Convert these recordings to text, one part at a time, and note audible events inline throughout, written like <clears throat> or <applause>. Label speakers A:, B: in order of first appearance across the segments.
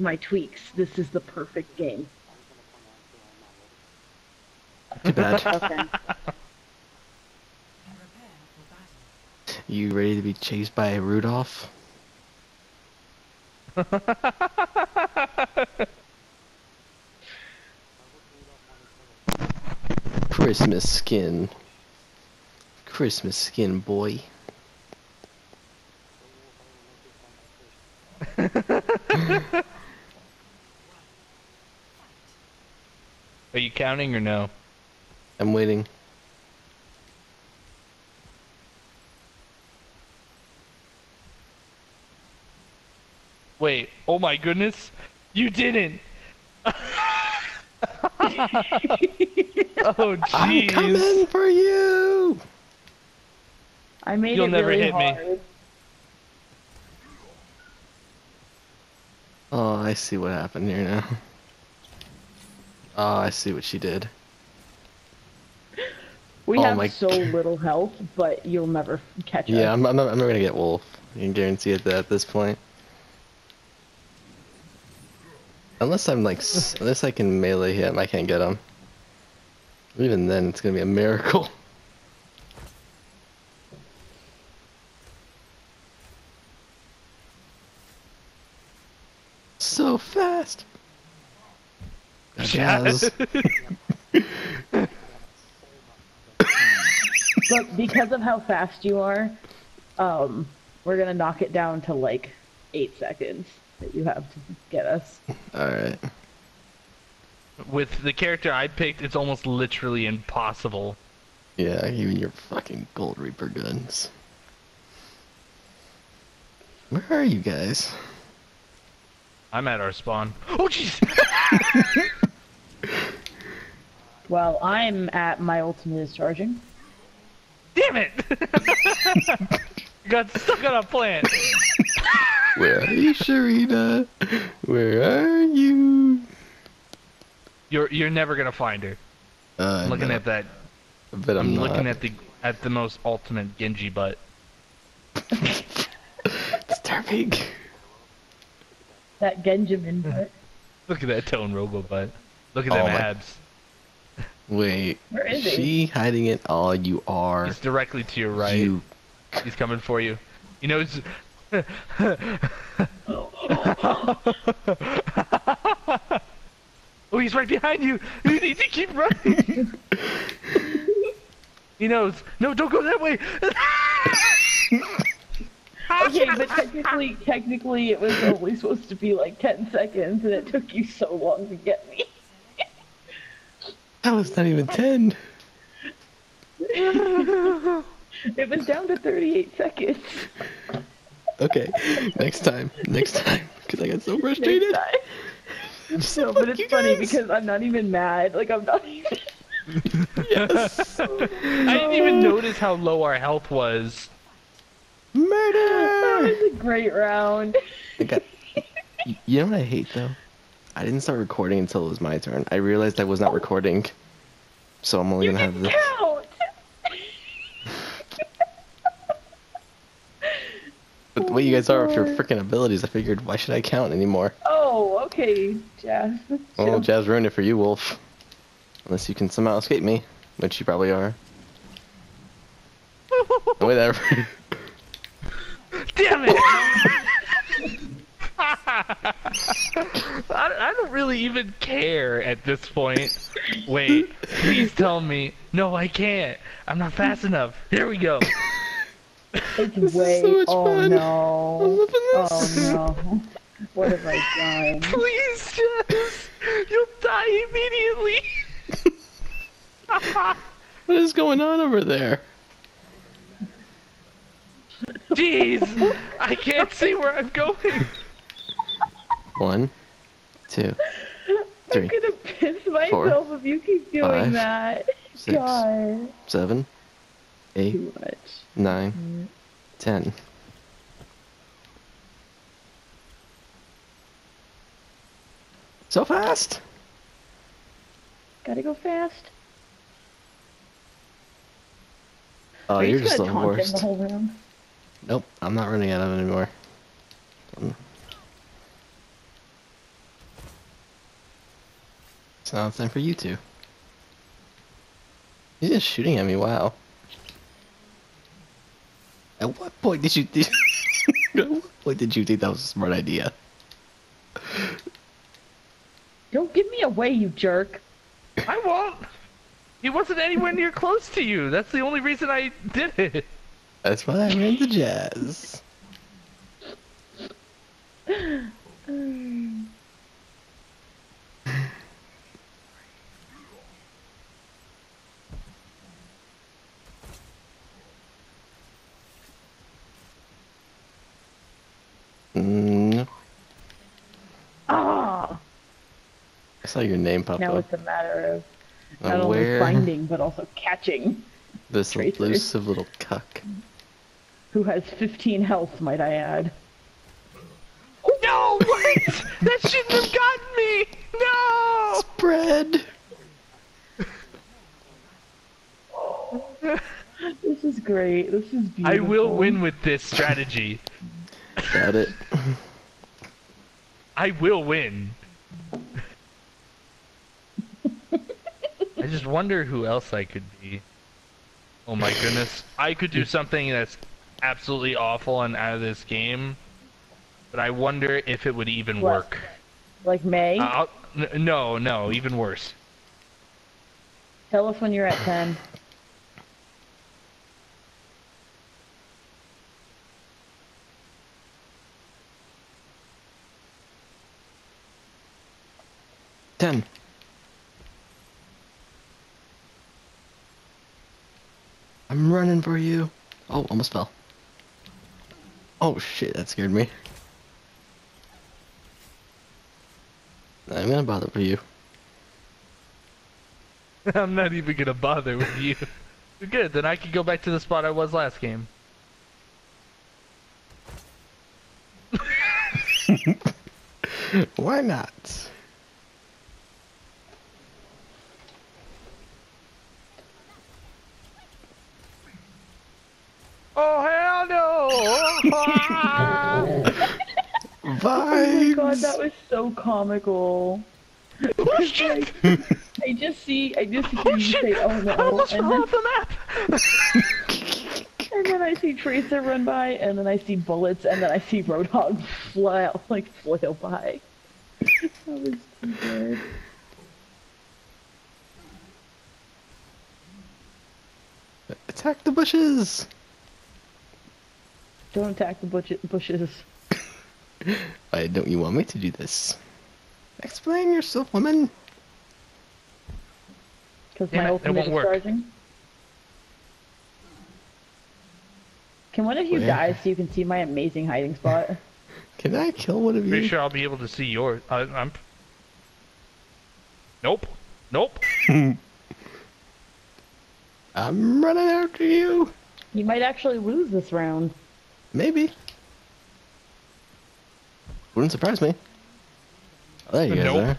A: my tweaks, this is the perfect game.
B: Too bad. <laughs>
A: Okay.
B: you ready to be chased by Rudolph? <laughs> Christmas skin. Christmas skin, boy. <laughs>
C: Are you counting or no?
B: I'm waiting.
C: Wait. Oh my goodness. You didn't. <laughs> oh jeez.
B: I'm coming for you!
A: I made
C: You'll
A: it
C: never
A: really
C: hit me.
B: Oh, I see what happened here now. Oh, I see what she did.
A: We
B: Oh
A: have
B: my
A: so little health, but you'll never catch us.
B: Yeah, I'm, I'm, I'm gonna get Wolf. You can guarantee it that at this point. Unless I'm like, <laughs> unless I can melee him, I can't get him. Even then, it's gonna be a miracle. <laughs> So fast. Jazz. <laughs>
A: But because of how fast you are, um, we're gonna knock it down to like eight seconds that you have to get us.
B: Alright.
C: With the character I picked, it's almost literally impossible.
B: Yeah, even your fucking Gold Reaper guns. Where are you guys?
C: I'm at our spawn. Oh jeez. <laughs>
A: Well, I'm at my ultimate is charging.
C: Damn it. <laughs> Got stuck on a plant. <laughs>
B: Where are you, Sharina? Where are you?
C: You're you're never gonna find her.
B: Uh,
C: I'm looking
B: no,
C: at that.
B: but
C: I'm,
B: I'm, not.
C: looking at the at the most ultimate Genji butt. <laughs>
B: disturbing.
A: That Genjamin butt.
C: Look at that Tone Robo butt. Look at
B: Oh
C: them
B: my-
C: abs.
B: Wait,
A: Where is
B: is
A: he?
B: she hiding it? Oh, you are.
C: He's directly to your right.
B: You.
C: He's coming for you. You know, it's... <laughs> oh, he's right behind you. You need to keep running. he knows. No, don't go that way. <laughs>
A: Okay, but technically, technically, it was only supposed to be like ten seconds, and it took you so long to get me.
B: That was not even ten. <laughs>
A: It was down to thirty-eight seconds.
B: Okay, next time. Next time. Because I got so
A: Next
B: frustrated.
A: time.
B: I'm so
A: No, but it's funny
B: guys.
A: because I'm not even mad. Like I'm not even. <laughs>
B: Yes.
C: I didn't even oh. notice how low our health was.
B: Murder!
A: That was a great round.
B: I got. You know what I hate though? I didn't start recording until it was my turn. I realized I was not recording, so I'm only
A: You
B: gonna have this.
A: count. <laughs>
B: But the way you guys are with your freaking abilities, I figured why should I count anymore?
A: Oh, okay, Jazz.
B: Oh,
A: Chill.
B: Jazz ruined it for you, Wolf. Unless you can somehow escape me, which you probably are. <laughs> Whatever.
C: Damn it! <laughs> <laughs> I, I don't really even care at this point. Wait, please tell me. No, I can't. I'm not fast enough. Here we go.
A: It's
B: is
A: way.
B: so much
A: oh
B: fun. I'm oh,
A: no.
B: loving
A: Oh
B: this.
A: no. What have I done?
C: Please, Jess. You'll die immediately. <laughs>
B: What is going on over there?
C: Jeez, I can't see where I'm going.
B: One, two, <laughs>
A: I'm gonna piss myself if you keep doing
B: five,
A: that.
B: six,
A: God.
B: seven, eight, nine, ten. So fast!
A: Gotta go fast.
B: Oh,
A: Are you
B: you're
A: just
B: the
A: gonna taunt him
B: worst.
A: the?
B: Nope, I'm not running out of it anymore. Um, So now it's time for you two. He's just shooting at me, wow. At what point did you think <laughs> At what point did you think that was a smart idea?
A: Don't give me away, you jerk.
C: I won't. He wasn't anywhere near close to you. That's the only reason I did it.
B: That's why I ran the jazz. <laughs> Mm,
A: Ah!
B: I saw your name pop
A: Now
B: up.
A: Now it's a matter of not only
B: Aware
A: finding but also catching.
B: this
A: tracers.
B: elusive little cuck.
A: Who has 15 health, might I add?
C: No, wait! <laughs> that shouldn't have gotten me. No.
B: Spread. <laughs>
A: This is great. This is beautiful.
C: I will win with this strategy.
B: Got it.
C: I will win. I just wonder who else I could be. Oh my goodness. I could do something that's absolutely awful and out of this game, but I wonder if it would even
A: What?
C: work.
A: Like May?
C: Uh, no, no, even worse.
A: Tell us when you're at 10.
B: Ten. I'm running for you. Oh, almost fell. Oh shit, that scared me. I'm gonna bother for you. <laughs>
C: I'm not even gonna bother with you. <laughs> Good, then I can go back to the spot I was last game. <laughs>
B: Why not?
C: Oh hell no! <laughs>
A: Oh my god, that was so comical.
C: oh <laughs> shit!
A: I just see, I just hear
C: Oh
A: you
C: shit!
A: say, oh
C: I
A: no,
C: almost
A: and
C: fell off the map!
A: and then I see Tracer run by, and then I see bullets, and then I see Roadhog <laughs> fly out, like, flail by. That was too good.
B: Attack the bushes.
A: Don't attack the bush- bushes. <coughs>
B: Why don't you want me to do this? Explain yourself, woman.
A: Because my
C: it, it
A: ultimate
C: won't
A: is
C: work.
A: charging. Can one of you
B: Where?
A: die so you can see my amazing hiding spot? <laughs>
B: Can I kill one of you?
C: Pretty sure I'll be able to see yours. I, I'm. Nope. Nope. <laughs>
B: I'm running after you.
A: You might actually lose this round.
B: Maybe. Wouldn't surprise me. Oh, there you guys
C: Nope.
B: are.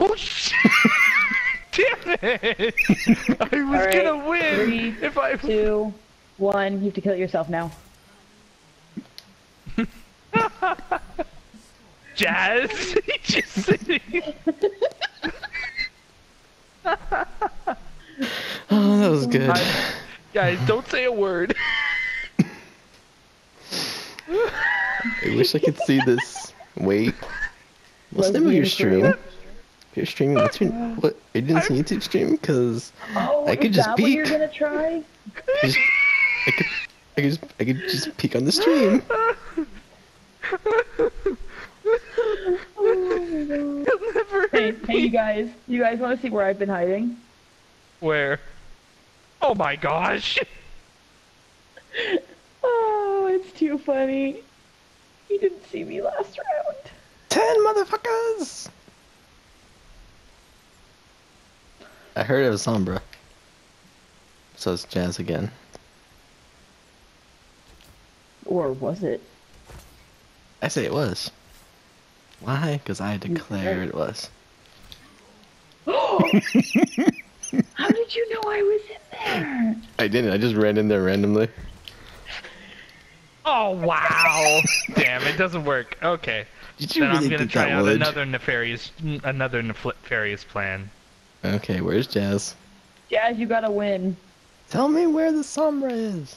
C: Oh shit! <laughs> Damn it! I was
A: Alright,
C: gonna win
A: three,
C: if I.
A: Two, one. You have to kill it yourself now. <laughs>
C: Jazz, <laughs> just sitting.
B: Oh, that was good.
C: I- Guys, don't say a word.
B: I wish I could see this. Wait. <laughs> What's the name of your stream?
A: Lesbian
B: Your stream? What's your what? Are you doing some YouTube stream? Cause
A: Oh,
B: I could
A: is
B: just
A: that what you're gonna try?
B: just, I could, I could just, I could just peek on the stream. <laughs>
A: Oh
C: Never
A: Hey, hey, you guys. You guys want to see where I've been hiding?
C: Where? Oh my gosh!
A: Oh, it's too funny. You didn't see me last round.
B: Ten motherfuckers! I heard it was Sombra. So it's Jazz again.
A: Or was it?
B: I say it was. Why? Because I declared it was. <gasps> <laughs>
A: How did you know I was in there?
B: I didn't. I just ran in there randomly.
C: Oh wow! Damn, it doesn't work. Okay.
B: Did you
C: then I'm gonna try out
B: would?
C: another nefarious, another nefarious plan.
B: Okay, where's Jazz?
A: Jazz, you gotta win.
B: Tell me where the Sombra is.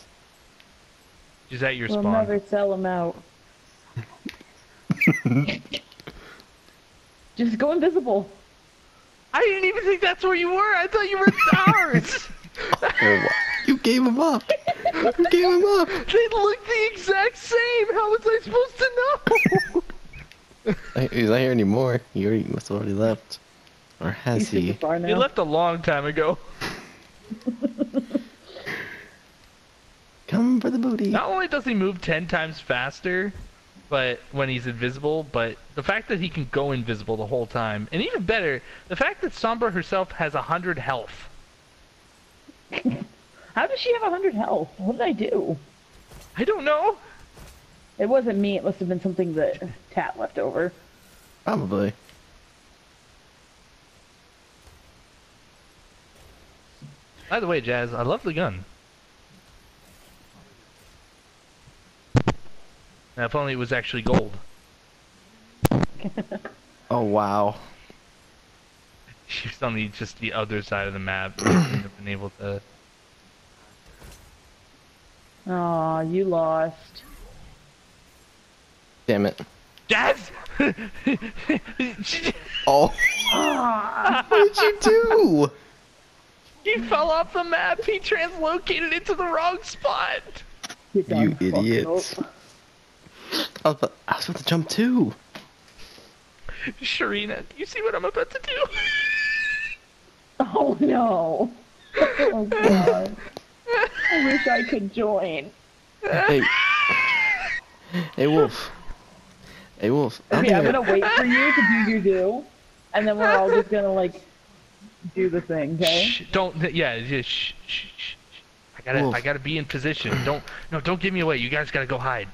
C: She's at your
A: We'll
C: spawn.
A: never sell him out. <laughs> Just go invisible.
C: I didn't even think that's where you were. I thought you were ours. <laughs>
B: Oh, wha- you gave him up. You gave him up.
C: they look the exact same. How was I supposed to know? <laughs>
B: He's not here anymore. He already must have already left. Or has
A: He's
B: he?
C: he left a long time ago. <laughs>
B: Come for the booty.
C: Not only does he move ten times faster, but when he's invisible, but the fact that he can go invisible the whole time, and even better, the fact that Sombra herself has a hundred health. <laughs>
A: How does she have 100 health? What did I do?
C: I don't know.
A: It wasn't me. It must have been something that Tat left over.
B: Probably.
C: By the way, Jazz, I love the gun. Now, if only it was actually gold. <laughs>
B: Oh wow. <laughs>
C: She's was on the just the other side of the map. <clears throat> She have been able to.
A: Aw, you lost.
B: Damn it.
C: Jazz! <laughs>
B: Oh. <laughs> What did you do?
C: he fell off the map. He translocated into the wrong spot.
A: you
B: You
A: fucked
B: idiots. I was, about, I was about to jump too.
C: Sharina, do you see what I'm about to do? <laughs>
A: Oh no. Oh god. I wish I could join.
B: Hey. hey Wolf. Hey Wolf.
A: Okay, I'm
B: think I-
A: gonna wait for you to do your do, and then we're all just gonna like do the thing, okay?
C: Shh, don't. Yeah, just shh, shh, shh, shh. I gotta,
B: Wolf.
C: I gotta be in position. Don't, no, don't give me away. You guys gotta go hide.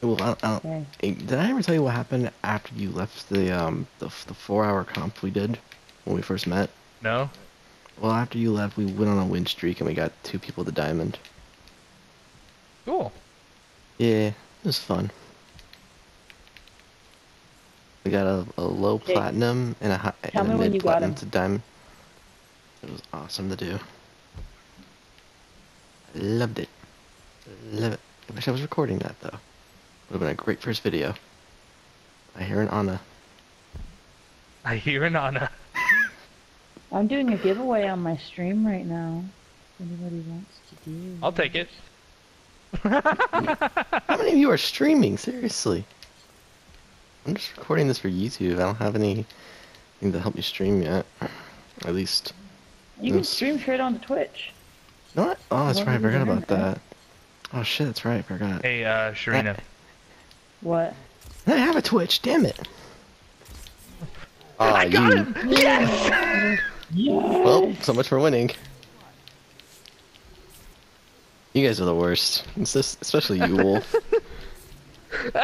B: Hey, Wolf, I don't, I don't,
A: Okay.
B: did I ever tell you what happened after you left the um the, the four hour comp we did when we first met?
C: No.
B: Well, after you left, we went on a win streak and we got two people the diamond.
C: Cool.
B: Yeah, it was fun. We got a, a low
A: Okay.
B: platinum and a high
A: Tell
B: and a
A: me when
B: mid
A: you
B: platinum
A: him.
B: to diamond. It was awesome to do. I loved it. Love it. I wish I was recording that though. Would have been a great first video. I hear an Ana.
C: I hear an Ana.
A: I'm doing a giveaway on my stream right now. If anybody wants to do.
C: I'll take it. <laughs>
B: How many of you are streaming? Seriously. I'm just recording this for YouTube. I don't have anything to help me stream yet. At least.
A: You can
B: Yes.
A: stream straight onto Twitch.
B: You know what? Oh, that's
A: Well,
B: right. I
A: you
B: forgot about
A: that.
B: that. Oh shit, that's right. I forgot.
C: Hey, uh, Sharina. <laughs>
A: What?
B: I have a Twitch. Damn it. Ah, <laughs>
C: I got
B: you.
C: him. Yes.
B: Well, so much for winning. You guys are the worst. It's just, especially you, Wolf. <laughs>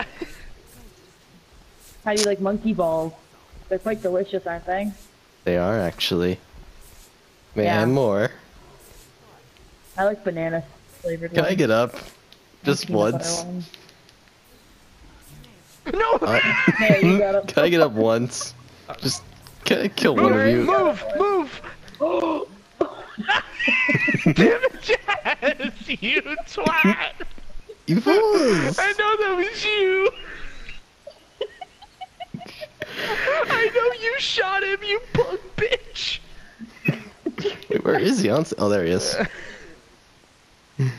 A: How do you like monkey balls? They're quite delicious, aren't they?
B: they are actually. May I
A: Yeah.
B: have more?
A: I like banana flavored
B: Can
A: ones.
B: I get up? Just
A: peanut
B: once.
C: No.
B: Uh,
A: Hey, you got up. <laughs>
B: can I get up once? Just can I kill one of
C: Move,
B: you?
C: move, move. <laughs> Damn it, Jazz, you twat.
B: You fools!
C: I know that was you. I know you shot him, you punk bitch.
B: Wait, where is he? I Oh, there he is. No,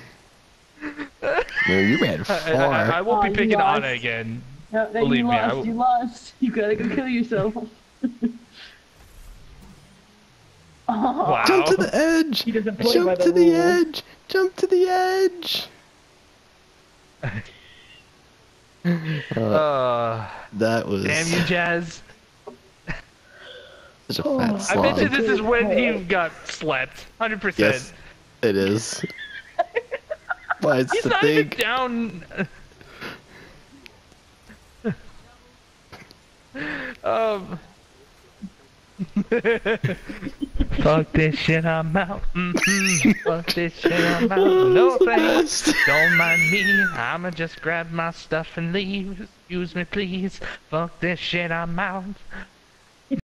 B: you ran
C: I, I, I won't
A: Oh,
C: be picking
A: lost.
C: Ana again.
A: No, no,
C: Believe
A: you
C: me, I
A: lost.
C: will-
A: You lost. You gotta go kill yourself. <laughs> oh,
C: Wow.
B: Jump to the edge!
A: He doesn't play by
B: Jump
A: the
B: to the
A: rules.
B: edge! Jump to the edge! Uh, <laughs>
C: Uh,
B: that was
C: damn you, Jazz. <laughs>
B: such a
A: Oh.
B: fat
A: I
C: I bet you this is when he got slapped. 100%.
B: Yes, it is. <laughs> Why, it's
C: He's
B: the
C: not
B: thing.
C: even down. um. <laughs> Fuck this shit, I'm out. Mm-hmm. Fuck this shit, I'm out. <laughs> No thanks. Don't mind me. I'ma just grab my stuff and leave. Excuse me, please. Fuck this shit, I'm out.